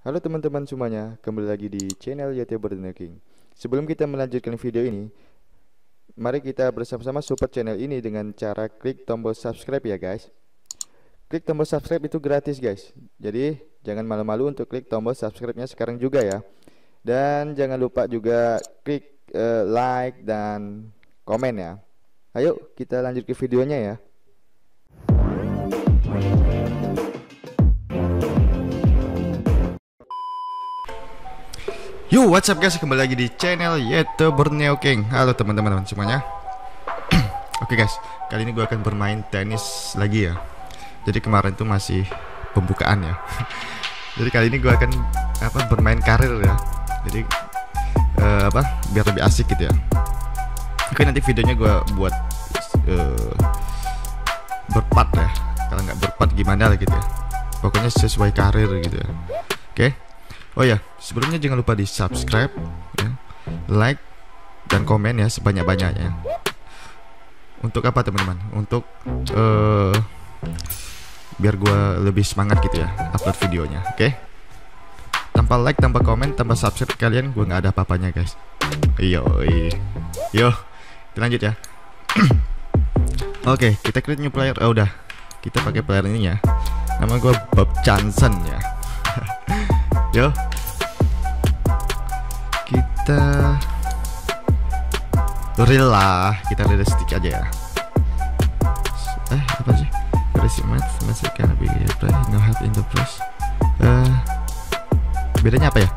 Halo teman-teman semuanya, kembali lagi di channel YouTuber The. Sebelum kita melanjutkan video ini, mari kita bersama-sama support channel ini dengan cara klik tombol subscribe ya guys. Klik tombol subscribe itu gratis guys. Jadi jangan malu-malu untuk klik tombol subscribe-nya sekarang juga ya. Dan jangan lupa juga klik uh, like dan komen ya. Ayo kita lanjut ke videonya ya. Yo, what's up guys? Kembali lagi di channel YouTuber Neo King. Halo teman-teman semuanya. Oke okay, guys, kali ini gue akan bermain tenis lagi ya. Jadi kemarin tuh masih pembukaan ya. Jadi kali ini gue akan apa bermain karir ya. Jadi uh, apa? Biar lebih asik gitu ya. Oke nanti videonya gue buat uh, berpat ya. Kalau nggak berpat gimana lah gitu ya. Pokoknya sesuai karir gitu ya. Oke. Okay? Oh ya, sebelumnya jangan lupa di subscribe, ya, like, dan komen ya sebanyak-banyaknya. Untuk apa teman-teman? Untuk uh, biar gue lebih semangat gitu ya upload videonya, oke? Okay? Tanpa like, tanpa komen, tanpa subscribe kalian, gue nggak ada apa-apanya guys. Yo, yo, kita lanjut ya. Oke, okay, kita create new player. Oh udah, kita pakai player ini ya. Nama gue Bob Johnson ya. Yo. Kita real lah, kita realistik aja ya. Eh, apa sih? Basic math, masih can be play, no help in the press. Uh, bedanya apa ya?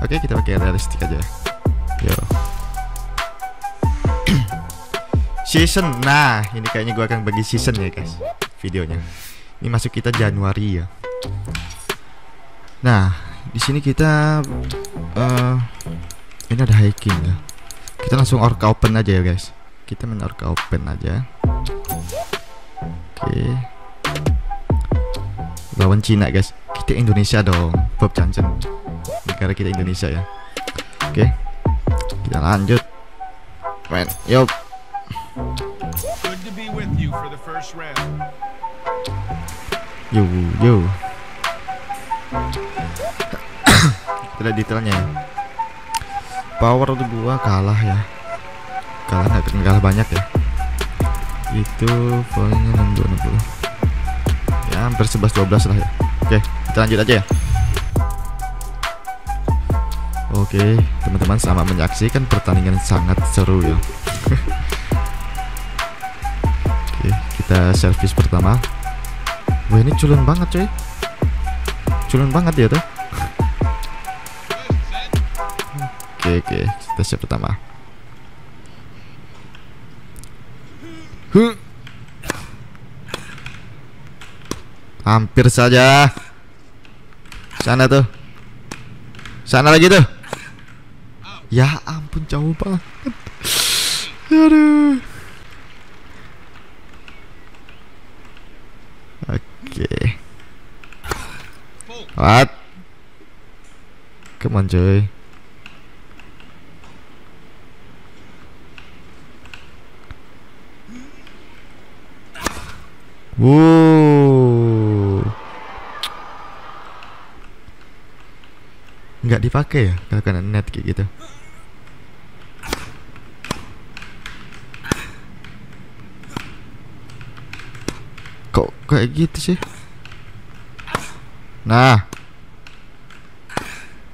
Oke, kita pakai realistik aja. Yo. season. Nah, ini kayaknya gue akan bagi season ya, guys. Videonya. Ini masuk kita Januari ya. Nah, di sini kita uh, ini ada hiking ya. Kita langsung orca open aja ya guys. Kita main orca open aja. Oke. Okay. Lawan Cina guys. Kita Indonesia dong. Bob Johnson. Negara kita Indonesia ya. Oke. Okay. Kita lanjut. Main. Yo. Good to tidak detailnya ya. Power gua kalah ya. Kalah nggak kalah banyak ya. Itu poinnya 6260 ya hampir 11 12 lah ya. Oke kita lanjut aja ya. Oke teman-teman sama menyaksikan pertandingan sangat seru ya. Oke kita servis pertama. Wah ini culun banget coy culun banget ya tuh oke oke kita siap pertama. Huh. hampir saja. Sana tuh. Sana lagi tuh. Ya ampun jauh banget. Aduh. Oke. What? Come on Wow Nggak dipakai ya kalau kena net kayak gitu Kok kayak gitu sih Nah.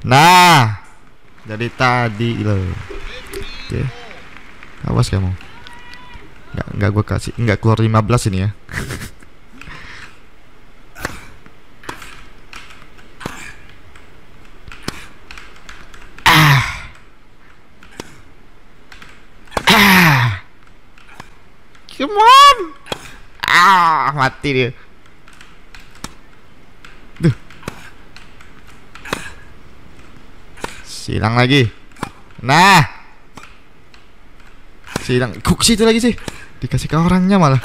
Nah. Dari tadi loh. Oke. Awas kamu. Enggak enggak gua kasih enggak keluar 15 ini ya. ah. Ah. Come on. Ah, mati dia. Silang lagi. Nah. Silang. Kok situ lagi sih? Dikasih ke orangnya malah.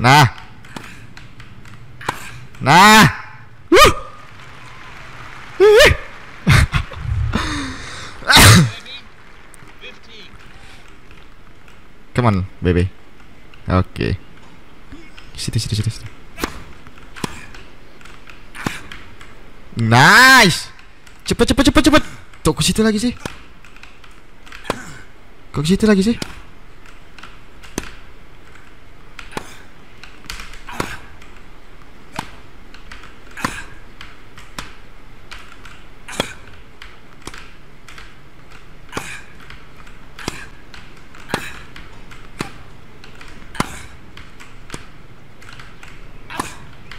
Nah. Nah. Come on, baby. Okey. Situ situ situ situ. Nice. Cepat cepat cepat cepat. Tok ke situ lagi sih. Kok situ lagi sih?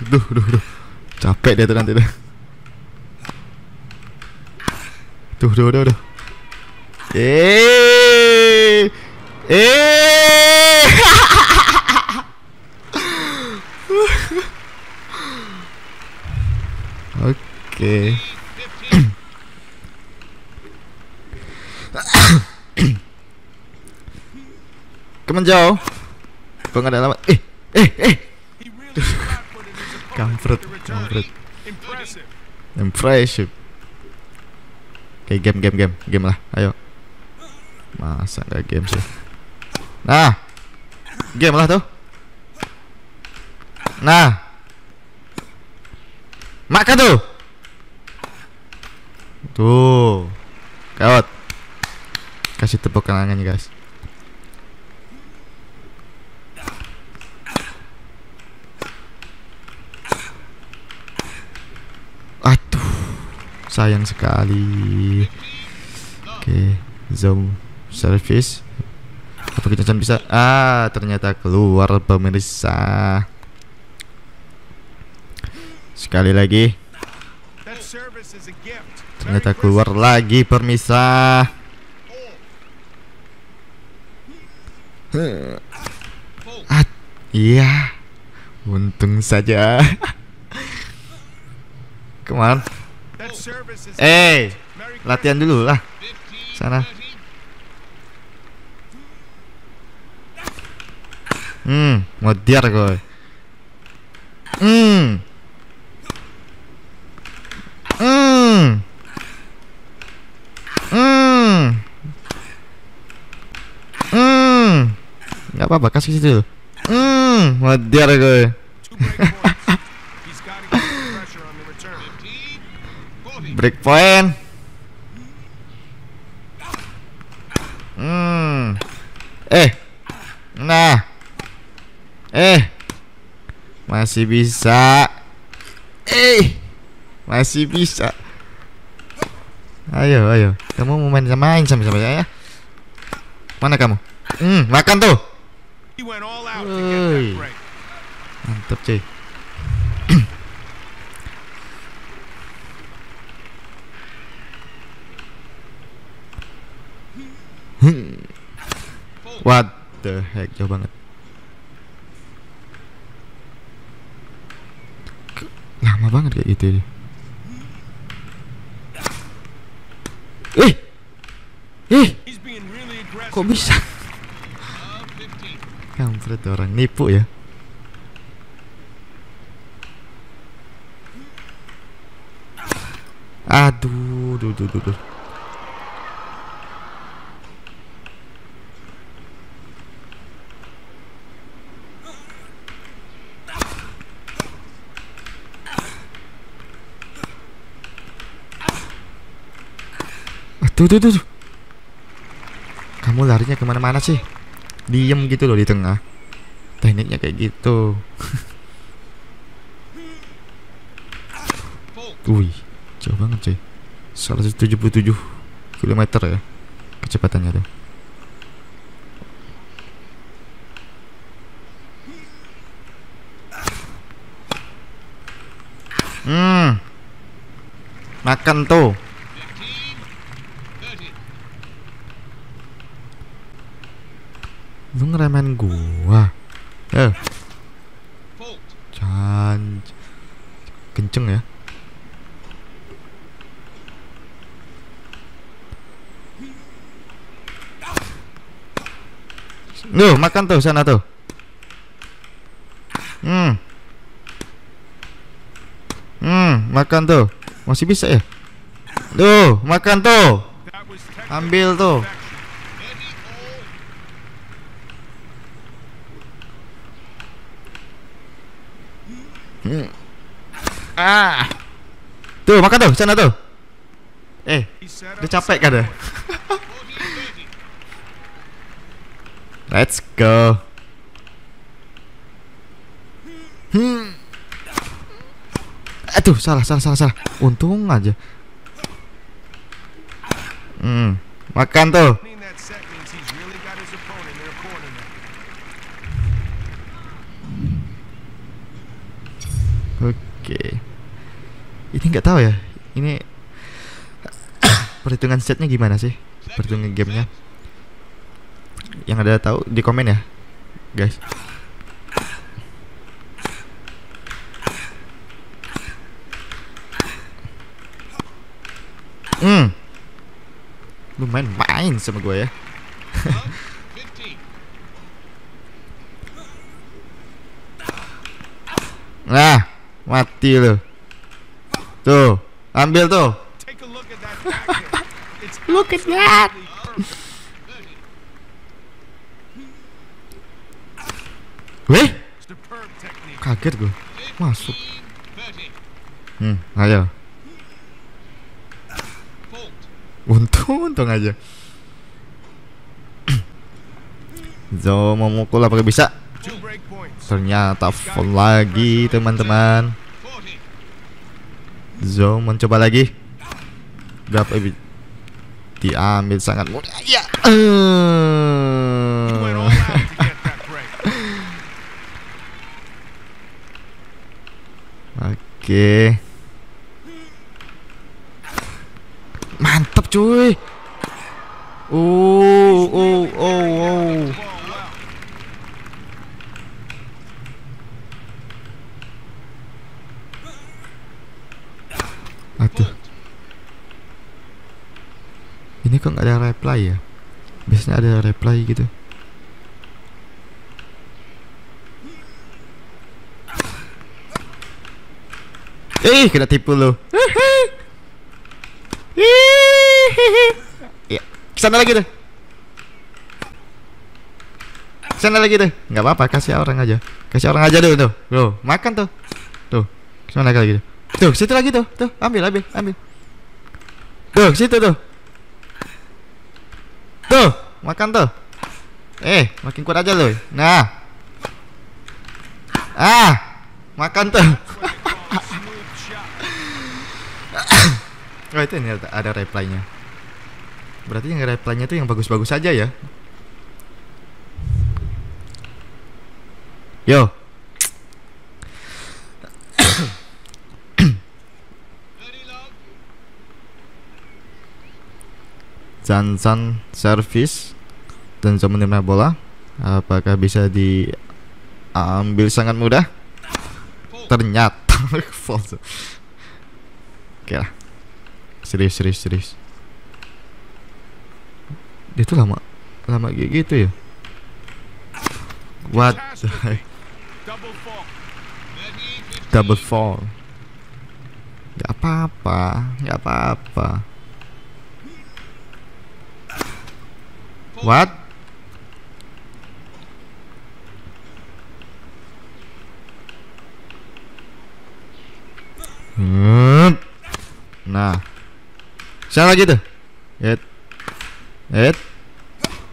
Duh, duh, duh. Capek dia tuh nanti tuh. Tuh, duh, duh, duh. Eh. Eh. Oke. Kok nggak ada alamat? Eh, eh, eh. Kampret, kampret. Impressive. Oke, game, game, game, game lah. Ayo. Masa nggak game sih? Nah, game lah tuh. Nah, makan tuh. Tuh, kawat. Kasih tepuk tangannya guys. Aduh, sayang sekali. Oke, zoom service. Apa kita bisa? Ah, ternyata keluar pemirsa. Sekali lagi, ternyata keluar lagi pemirsa. Ah, iya. Untung saja. Ke mana? Eh, latihan dulu lah. Sana. Hmm, modiar gue. Hmm. Hmm. Hmm. Hmm. Gak apa-apa, kasih situ. Hmm, modiar gue. Break point. Hmm. Eh. Nah. Eh. Masih bisa. Eh. Masih bisa. Ayo, ayo. Kamu mau main sama main sama sama saya ya? Mana kamu? Hmm, makan tuh. Went all out to get Hey. that break. Mantap, cuy. What heck, jauh banget. Lama banget kayak gitu dia. Eh, eh, kok bisa? Kampret orang nipu ya. Aduh, duh, duh, duh, duh. Tuh, tuh, tuh. Kamu larinya ke mana-mana sih? Diem gitu loh di tengah. Tekniknya kayak gitu. Wih, jauh banget cuy 177 km ya Kecepatannya tuh Hmm Makan tuh Ngeremen gua Eh Jangan Kenceng ya Nuh, makan tuh sana tuh. Hmm. Hmm, makan tuh. Masih bisa ya? Tuh, makan tuh. Ambil tuh. Hmm. Ah. Tuh, makan tuh, sana tuh. Eh, up capek kan ya? Let's go. Hmm. Aduh, salah, salah, salah, salah. Untung aja. Hmm, makan tuh. Winning that Ini nggak tahu ya. Ini perhitungan setnya gimana sih? Perhitungan gamenya. Yang ada tahu di komen ya, guys. Hmm. Lu main-main sama gue ya. Nah, mati lu. Tuh, ambil tuh. Look at that. Weh, kaget gue. Masuk. Hmm, ayo. Untung, untung aja. Zo mau mukul apa bisa? Ternyata full lagi teman-teman. Zo mencoba lagi. Berapa bi- diambil sangat mudah. Ya. Oke. Mantap cuy. Oh, oh, oh, oh. Ball well. Aduh. Kok nggak ada reply ya? Biasanya ada reply gitu. Eh, kena tipu lo. Ya, ke sana lagi deh. Ke sana lagi deh. Nggak apa-apa, kasih orang aja. Kasih orang aja dulu tuh. Tuh, makan tuh. Tuh, ke sana lagi tuh. Tuh, situ lagi tuh. Tuh, ambil, ambil, ambil. Tuh, situ tuh. Tuh, makan tuh. Eh, makin kuat aja loh. Nah. Ah, makan tuh. Oh itu ini ada, ada reply-nya. Berarti yang reply-nya tuh yang bagus-bagus saja ya. Yo. Johnson service dan Zon menerima bola. Apakah bisa diambil sangat mudah? Ternyata false. Oke lah. Serius, serius, serius. Dia tuh lama lama kayak gitu ya. What the heck? Double fall. Gak apa-apa, gak apa-apa. What? Hmm. Nah. Siapa lagi tuh? It. It.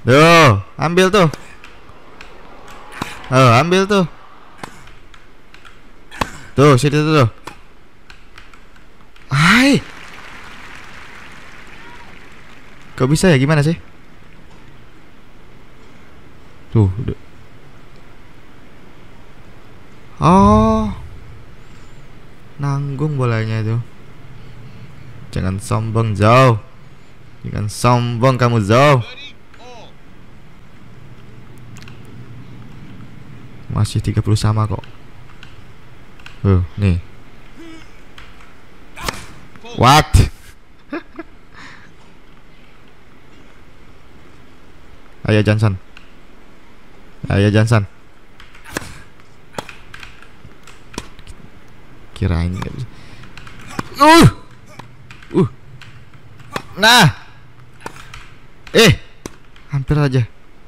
Tuh, ambil tuh. Oh, ambil tuh. Tuh, situ tuh. Hai. Kok bisa ya? Gimana sih? Tuh. Oh. Nanggung bolanya itu. Jangan sombong jauh. Jangan sombong kamu jauh. Masih 30 sama kok. Uh, nih. What? Ayo Johnson. Ayo Johnson. Kirain. Uh. Uh. Nah. Eh. Hampir aja.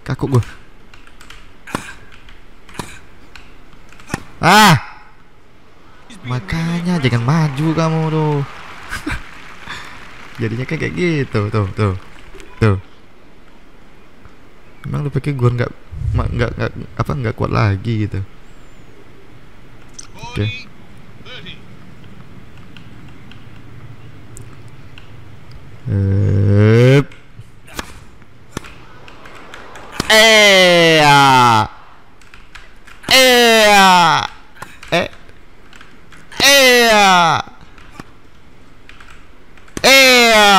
Kaku gua. Ah. Makanya jangan maju kamu tuh. jadinya kayak gitu tuh tuh tuh emang lu pikir gue nggak nggak nggak apa nggak kuat lagi gitu 40, 30. Hup. Eh ya. Eh ya. Eh. Eh ya. Eh ya.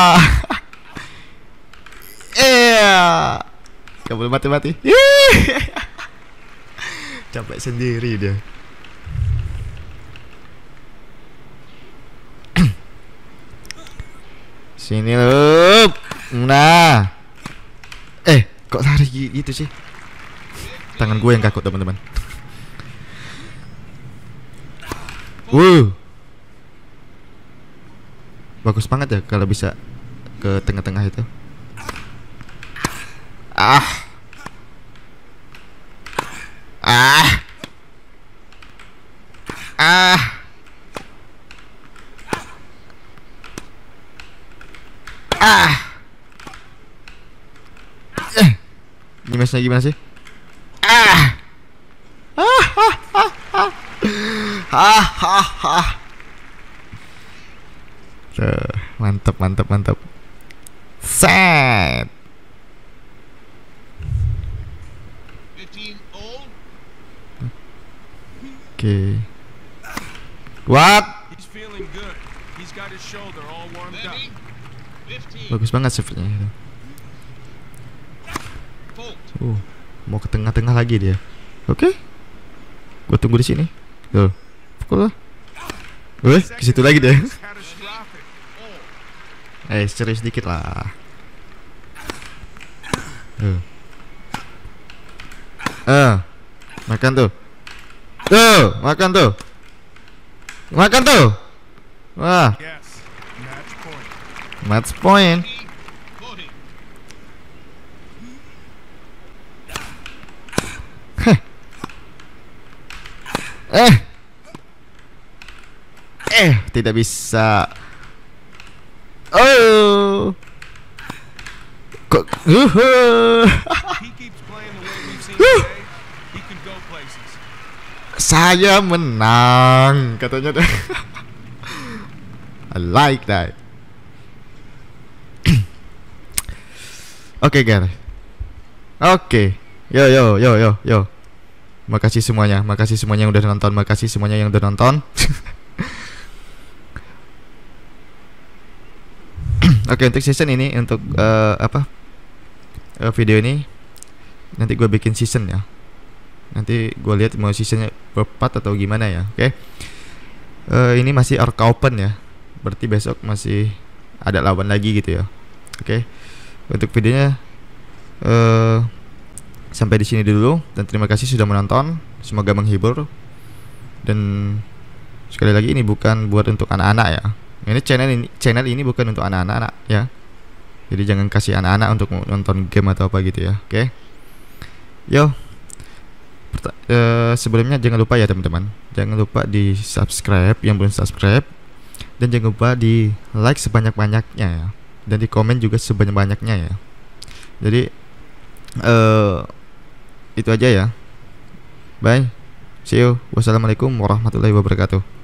Eh ya. Gak boleh mati-mati. Capek sendiri dia. Sini lu. Nah. Eh, kok lari gi- gitu sih? Tangan gue yang kaku, teman-teman. Wuh. Bagus banget ya kalau bisa ke tengah-tengah itu. Ah. Ah. Ah. Eh. Gimana gimana sih? Ah. Ah, ah, ah, ah. Ah, ah, ah. Tuh, mantap, mantap, mantap. Set. 15 all. Oke. What? He's feeling good. He's got his shoulder all warmed up. 15. Bagus banget shiftnya. Uh, mau ke tengah-tengah lagi dia. Oke. Gue tunggu di sini. Tuh. Pukul lah. Weh, ke situ lagi. All. Eh, serius dikit lah. Eh, makan tuh. Tuh, makan tuh. Makan tuh. Wah. Match point. match point. 40. Eh. Eh, tidak bisa. Oh. Kok can go places. Saya menang katanya deh. I like that. Oke, guys. Oke. Yo yo yo yo yo. Makasih semuanya, makasih semuanya yang udah nonton, makasih semuanya yang udah nonton. Oke, untuk season ini untuk eh, apa? eh, video ini nanti gue bikin season ya. Nanti gue lihat mau seasonnya berempat atau gimana ya. Oke. Eh, ini masih arc open ya. Berarti besok masih ada lawan lagi gitu ya. Oke. Untuk videonya eh sampai di sini dulu dan terima kasih sudah menonton. Semoga menghibur. Dan sekali lagi ini bukan buat untuk anak-anak ya. Ini channel ini channel ini bukan untuk anak-anak ya. Jadi jangan kasih anak-anak untuk nonton game atau apa gitu ya. Oke. Yo. Perta- eh, sebelumnya jangan lupa ya teman-teman. Jangan lupa di subscribe yang belum subscribe dan jangan lupa di like sebanyak-banyaknya ya. Dan di komen juga sebanyak-banyaknya ya. Jadi eh itu aja ya. Bye. See you. Wassalamualaikum warahmatullahi wabarakatuh.